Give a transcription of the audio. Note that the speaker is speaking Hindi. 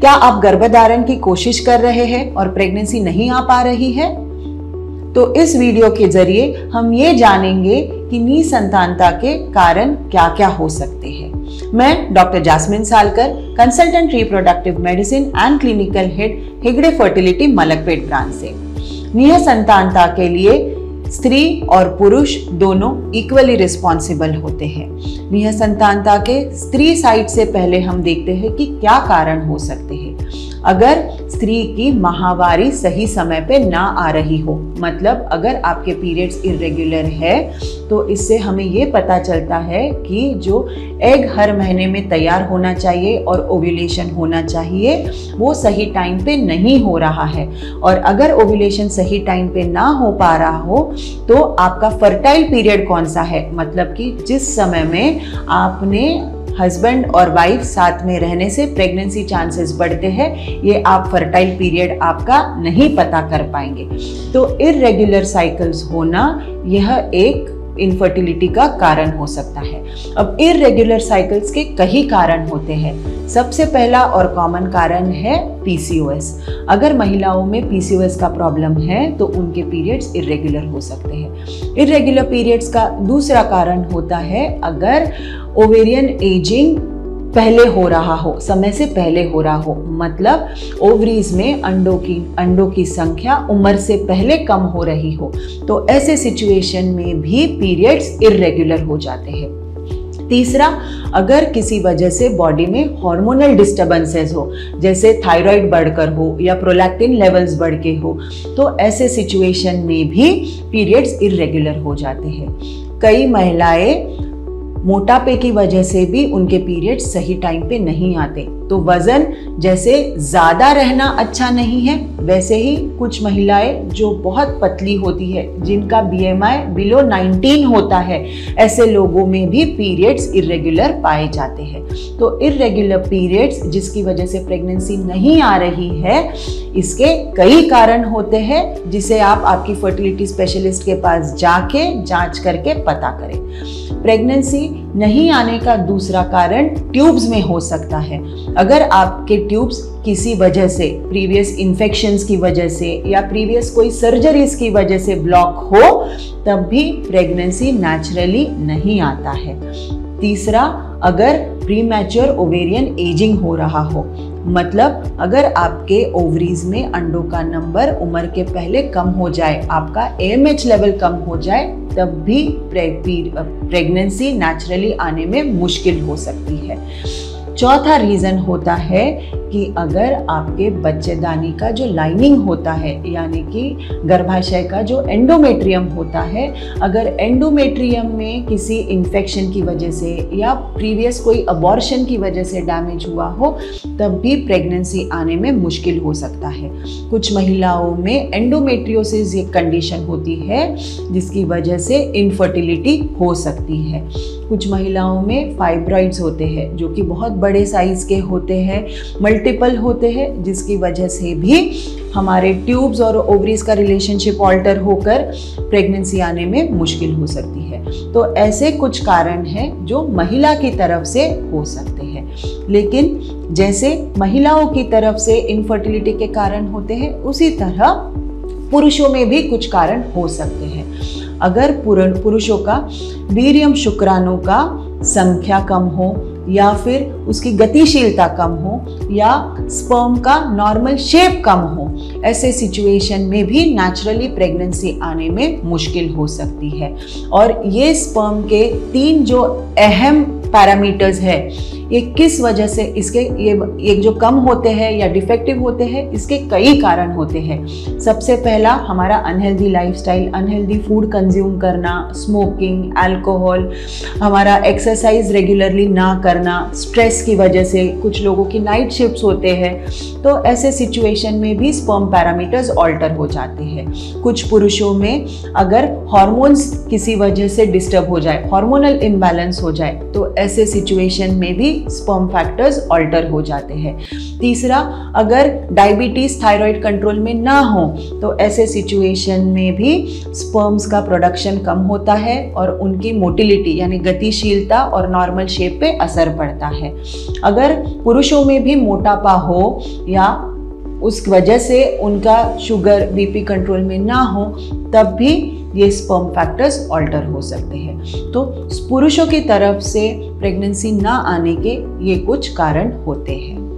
क्या आप गर्भधारण की कोशिश कर रहे हैं और प्रेगनेंसी नहीं आ पा रही है? तो इस वीडियो के ज़रिए हम ये जानेंगे कि निसंतानता के कारण क्या क्या हो सकते हैं। मैं doctor Jasmine Salkar consultant reproductive medicine and clinical head Hegde fertility Malakpet branch से निसंतानता के लिए स्त्री और पुरुष दोनों इक्वली रिस्पॉन्सिबल होते हैं। निसंतानता के स्त्री साइड से पहले हम देखते हैं कि क्या कारण हो सकते हैं। अगर स्त्री की माहवारी सही समय पे ना आ रही हो मतलब अगर आपके पीरियड्स इरेगुलर है तो इससे हमें ये पता चलता है कि जो एग हर महीने में तैयार होना चाहिए और ओव्यूलेशन होना चाहिए, वो सही टाइम पे नहीं हो रहा है। और अगर ओव्यूलेशन सही टाइम पे ना हो पा रहा हो तो आपका फर्टाइल पीरियड कौन सा है? मतलब कि जिस समय में आपने हस्बैंड और वाइफ साथ में रहने से प्रेगनेंसी चांसेस बढ़ते हैं। ये आप फर्टाइल पीरियड आपका नहीं पता कर पाएँगे। तो इरेग्युलर साइकिल्स होना यह एक इनफर्टिलिटी का कारण हो सकता है। अब इरेग्युलर साइकिल्स के कई कारण होते हैं। सबसे पहला और कॉमन कारण है पीसीओएस अगर महिलाओं में पीसीओएस का प्रॉब्लम है तो उनके पीरियड्स इरेगुलर हो सकते हैं। इरेगुलर पीरियड्स का दूसरा कारण होता है अगर ओवेरियन एजिंग पहले हो रहा हो, समय से पहले हो रहा हो। मतलब ओवरीज में अंडों की अंडों की संख्या उम्र से पहले कम हो रही हो। तो ऐसे सिचुएशन में भी पीरियड्स इरेगुलर हो जाते हैं। तीसरा, अगर किसी वजह से बॉडी में हार्मोनल डिस्टर्बेंसेस हो, जैसे थायराइड बढ़कर हो या प्रोलैक्टिन लेवल्स बढ़ के हो तो ऐसे सिचुएशन में भी पीरियड्स इरेगुलर हो जाते हैं। कई महिलाएँ मोटापे की वजह से भी उनके पीरियड्स सही टाइम पे नहीं आते। तो वज़न जैसे ज़्यादा रहना अच्छा नहीं है, वैसे ही कुछ महिलाएँ जो बहुत पतली होती है, जिनका बीएमआई बिलो 19 होता है, ऐसे लोगों में भी पीरियड्स इरेगुलर पाए जाते हैं। तो इरेगुलर पीरियड्स जिसकी वजह से प्रेगनेंसी नहीं आ रही है, इसके कई कारण होते हैं, जिसे आप आपकी फर्टिलिटी स्पेशलिस्ट के पास जाके जाँच करके पता करें। प्रेगनेंसी नहीं आने का दूसरा कारण ट्यूब्स में हो सकता है। अगर आपके ट्यूब्स किसी वजह से प्रीवियस इन्फेक्शंस की वजह से या प्रीवियस कोई सर्जरीज की वजह से ब्लॉक हो, तब भी प्रेगनेंसी नेचुरली नहीं आता है। तीसरा, अगर प्री मैच्योर ओवेरियन एजिंग हो रहा हो मतलब अगर आपके ओवरीज में अंडों का नंबर उम्र के पहले कम हो जाए, आपका एएमएच लेवल कम हो जाए, तब भी प्रेगनेंसी नेचुरली आने में मुश्किल हो सकती है। चौथा रीज़न होता है कि अगर आपके बच्चेदानी का जो लाइनिंग होता है, यानी कि गर्भाशय का जो एंडोमेट्रियम होता है, अगर एंडोमेट्रियम में किसी इन्फेक्शन की वजह से या प्रीवियस कोई अबॉर्शन की वजह से डैमेज हुआ हो, तब भी प्रेगनेंसी आने में मुश्किल हो सकता है। कुछ महिलाओं में एंडोमेट्रियोसिस एक कंडीशन होती है, जिसकी वजह से इनफर्टिलिटी हो सकती है। कुछ महिलाओं में फाइब्रॉइड्स होते हैं, जो कि बहुत बड़े साइज़ के होते हैं मल्टीपल होते हैं, जिसकी वजह से भी हमारे ट्यूब्स और ओवरीज का रिलेशनशिप ऑल्टर होकर प्रेगनेंसी आने में मुश्किल हो सकती है। तो ऐसे कुछ कारण हैं जो महिला की तरफ़ से हो सकते हैं। लेकिन जैसे महिलाओं की तरफ़ से इनफर्टिलिटी के कारण होते हैं, उसी तरह पुरुषों में भी कुछ कारण हो सकते हैं। अगर पुरुषों का वीरियम शुक्राणु का संख्या कम हो या फिर उसकी गतिशीलता कम हो या स्पर्म का नॉर्मल शेप कम हो, ऐसे सिचुएशन में भी नेचुरली प्रेगनेंसी आने में मुश्किल हो सकती है। और ये स्पर्म के तीन जो अहम पैरामीटर्स है ये किस वजह से इसके ये ये जो कम होते हैं या डिफेक्टिव होते हैं, इसके कई कारण होते हैं। सबसे पहला, हमारा unhealthy lifestyle unhealthy food consume करना स्मोकिंग अल्कोहल हमारा एक्सरसाइज रेगुलरली ना करना स्ट्रेस की वजह से कुछ लोगों की नाइट शिफ्ट होते हैं तो ऐसे सिचुएशन में भी स्पर्म पैरामीटर्स ऑल्टर हो जाते हैं। कुछ पुरुषों में अगर हॉर्मोन्स किसी वजह से डिस्टर्ब हो जाए हार्मोनल इम्बैलेंस हो जाए तो ऐसे सिचुएशन में भी स्पर्म फैक्टर्स ऑल्टर हो जाते हैं। तीसरा, अगर डायबिटीज़ थायराइड कंट्रोल में ना हो तो ऐसे सिचुएशन में भी स्पर्म्स का प्रोडक्शन कम होता है और उनकी मोटिलिटी यानी गतिशीलता और नॉर्मल शेप पे असर पड़ता है। अगर पुरुषों में भी मोटापा हो या उस वजह से उनका शुगर बीपी कंट्रोल में ना हो, तब भी ये स्पर्म फैक्टर्स ऑल्टर हो सकते हैं। तो पुरुषों की तरफ़ से प्रेगनेंसी ना आने के ये कुछ कारण होते हैं।